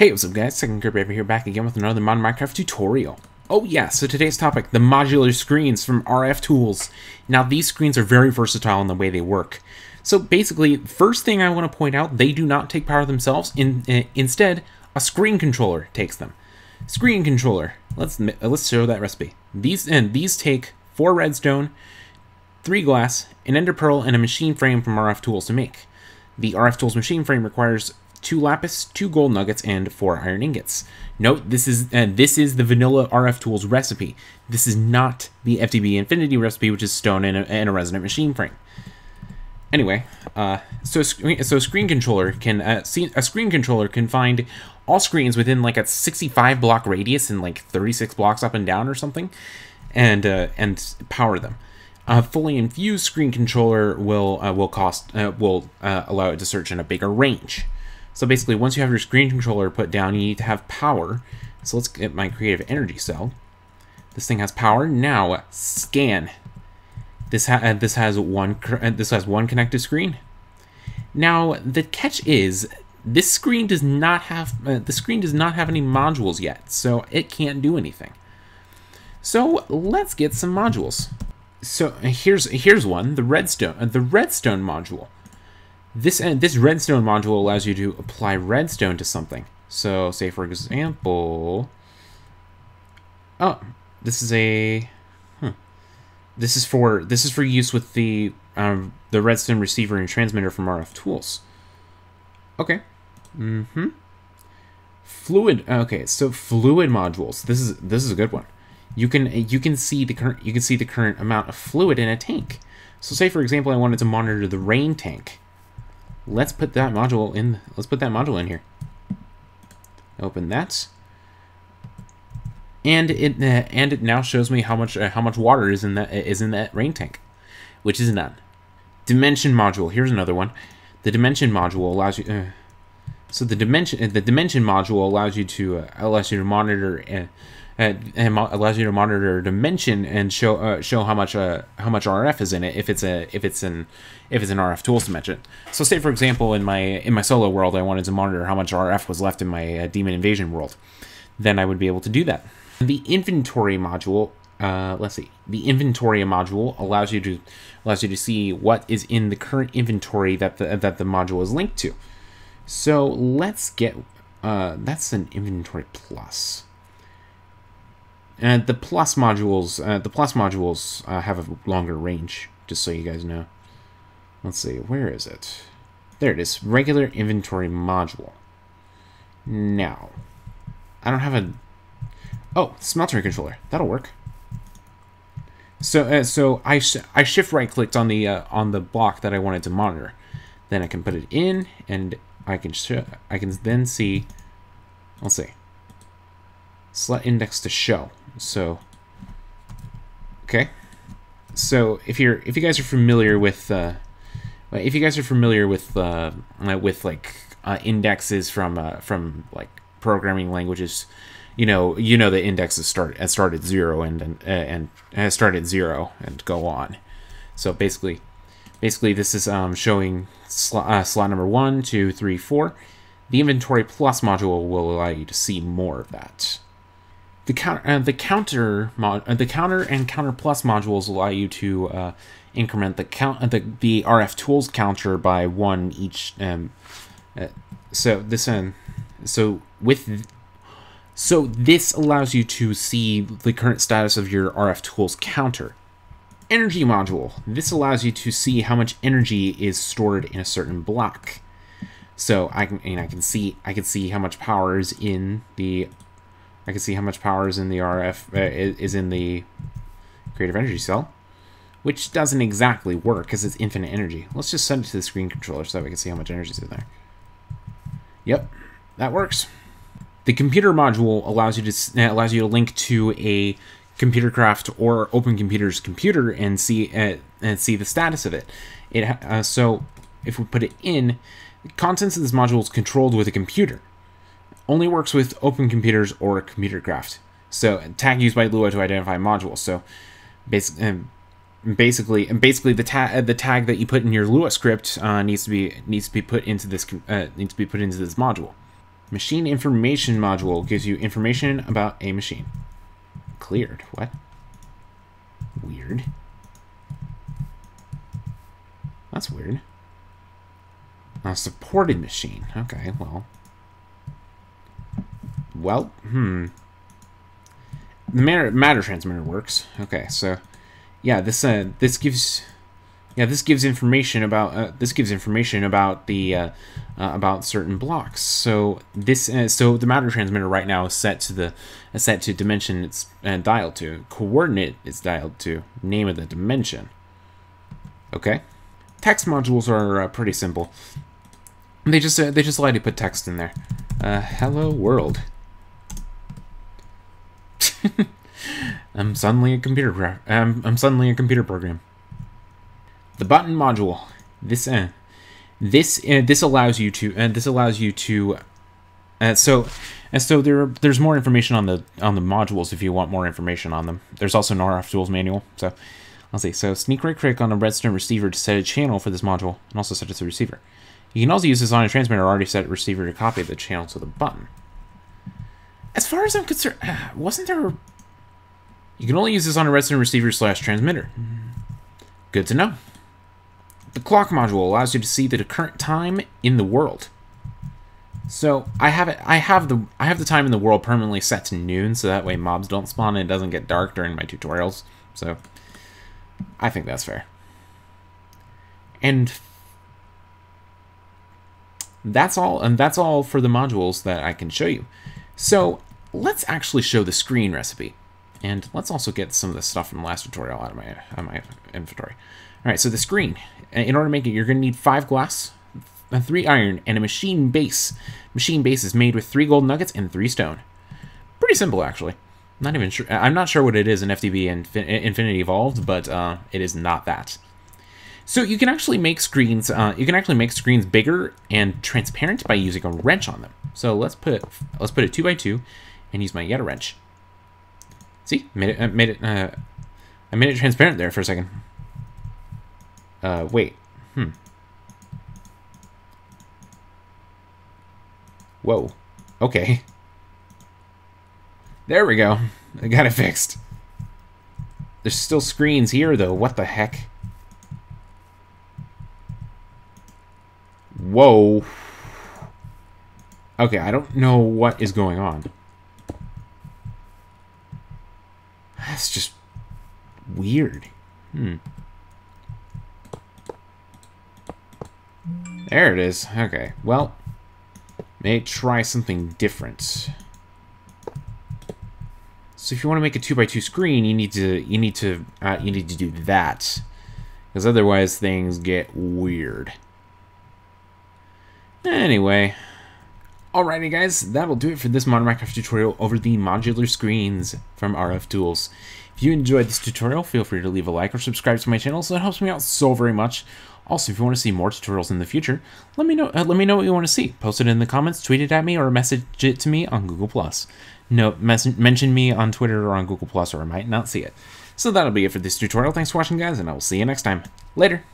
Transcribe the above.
Hey, what's up guys, Second Kirby over here back again with another Modded Minecraft tutorial. Oh yeah, so today's topic, the modular screens from RF Tools. Now these screens are very versatile in the way they work. So basically, first thing I want to point out, they do not take power themselves. In, uh, instead, a screen controller takes them. Screen controller. Let's let's show that recipe. These and these take four redstone, three glass, an ender pearl, and a machine frame from RF Tools to make. The RF Tools machine frame requires two lapis, two gold nuggets, and four iron ingots. Note this is uh, this is the vanilla RF Tools recipe. This is not the FTB Infinity recipe, which is stone and a, and a resonant machine frame. Anyway, uh, so so screen controller can uh, see a screen controller can find all screens within like a 65 block radius and like 36 blocks up and down or something, and uh, and power them. A fully infused screen controller will uh, will cost will allow it to search in a bigger range. So basically, once you have your screen controller put down, you need to have power. So let's get my creative energy cell. This thing has power. Now, scan. This, ha uh, this has one uh, this has one connected screen. Now, the catch is this screen does not have uh, the screen does not have any modules yet, so it can't do anything. So let's get some modules. So here's here's one, the redstone, uh, the redstone module. This uh, this redstone module allows you to apply redstone to something. So, say for example, oh, this is a, huh. this is for this is for use with the um, the redstone receiver and transmitter from RF Tools. Okay. Mm-hmm. Fluid. Okay, so fluid modules. This is this is a good one. You can you can see the current you can see the current amount of fluid in a tank. So, say for example, I wanted to monitor the rain tank let's put that module in let's put that module in here. Open that. And it uh, and it now shows me how much uh, how much water is in that is in that rain tank which is none dimension module here's another one. The dimension module allows you uh, so the dimension the dimension module allows you to uh, allows you to monitor uh, and, allows you to monitor dimension and show uh, show how much uh, how much RF is in it if it's a if it's an if it's an RF tools dimension. So say for example in my in my solo world I wanted to monitor how much RF was left in my uh, demon invasion world, then I would be able to do that. The inventory module, uh, let's see, the inventory module allows you to allows you to see what is in the current inventory that the that the module is linked to. So let's get uh, that's an inventory plus. And the plus modules, uh, the plus modules uh, have a longer range, just so you guys know. Let's see, where is it? There it is, regular inventory module. Now, I don't have a... Oh, smelter controller. That'll work. So, uh, so I sh I shift right clicked on the uh, on the block that I wanted to monitor. Then I can put it in, and I can I can then see. Let's see. Select index to show. So, okay. So if you're if you guys are familiar with uh, if you guys are familiar with uh, with like uh, indexes from uh, from like programming languages, you know you know the indexes start at start started zero and and and has started zero and go on. So basically, basically this is um, showing uh, slot number one, two, three, four. The inventory plus module will allow you to see more of that. The counter, uh, the counter, mod, uh, the counter and counter plus modules allow you to uh, increment the count, uh, the the RF tools counter by one each. Um, uh, so this um, so with so this allows you to see the current status of your RF tools counter. Energy module. This allows you to see how much energy is stored in a certain block. So I can and I can see I can see how much power is in the I can see how much power is in the RF uh, is in the creative energy cell, which doesn't exactly work because it's infinite energy. Let's just send it to the screen controller so that we can see how much energy is in there. Yep, that works. The computer module allows you to uh, allows you to link to a Computercraft or Open Computer's computer and see uh, and see the status of it. It uh, so if we put it in, the contents of this module is controlled with a computer only works with open computers or Computercraft. So tag used by Lua to identify modules. So basically, um, basically, and basically the tag the tag that you put in your Lua script uh, needs to be needs to be put into this uh, needs to be put into this module. Machine information module gives you information about a machine. Cleared. What? Weird. That's weird. A supported machine. Okay, well. Well, hmm. The matter, matter transmitter works. Okay, so yeah, this uh, this gives yeah this gives information about uh, this gives information about the uh, uh, about certain blocks. So this uh, so the matter transmitter right now is set to the is set to dimension it's uh, dialed to coordinate it's dialed to name of the dimension. Okay, text modules are pretty simple. They just they just allow you to put text in there. Hello world. I'm suddenly a computer. Um, I'm suddenly a computer program. The button module. This uh, this uh, this allows you to and uh, this allows you to. Uh, so, and so there there's more information on the on the modules if you want more information on them. There's also an RF tools manual. So, let's see. So sneak right click on a redstone receiver to set a channel for this module and also set it to receiver. You can also use this on a transmitter already set receiver to copy the channel to the button. As far as I'm concerned, uh, wasn't there you can only use this on a redstone receiver slash transmitter. Good to know. The clock module allows you to see the current time in the world. So I have it. I have the I have the time in the world permanently set to noon, so that way mobs don't spawn and it doesn't get dark during my tutorials. So I think that's fair. And that's all. And that's all for the modules that I can show you. So let's actually show the screen recipe. And let's also get some of the stuff from the last tutorial out of my, out of my inventory. All right, so the screen. In order to make it, you're going to need five glass, three iron, and a machine base. Machine base is made with three gold nuggets and three stone. Pretty simple, actually. Not even sure. I'm not sure what it is in FTB Infin Infinity Evolved, but uh, it is not that. So you can actually make screens. Uh, you can actually make screens bigger and transparent by using a wrench on them. So let's put let's put it two by two, and use my Yeta wrench. See, made it, uh, made it, uh, I made it transparent there for a second. Uh, wait, hmm. Whoa, okay. There we go, I got it fixed. There's still screens here, though, what the heck? Whoa. Okay, I don't know what is going on. That's just weird. Hmm. There it is. Okay, well, may try something different. So if you want to make a two by two screen, you need to you need to uh, you need to do that, because otherwise things get weird. Anyway, Alrighty guys, that'll do it for this Modded Minecraft tutorial over the modular screens from RF Tools. If you enjoyed this tutorial, feel free to leave a like or subscribe to my channel, so it helps me out so very much. Also, if you want to see more tutorials in the future, let me know uh, let me know what you want to see. Post it in the comments, tweet it at me, or message it to me on Google+. No, mention me on Twitter or on Google+, or I might not see it. So that'll be it for this tutorial. Thanks for watching, guys, and I will see you next time. Later!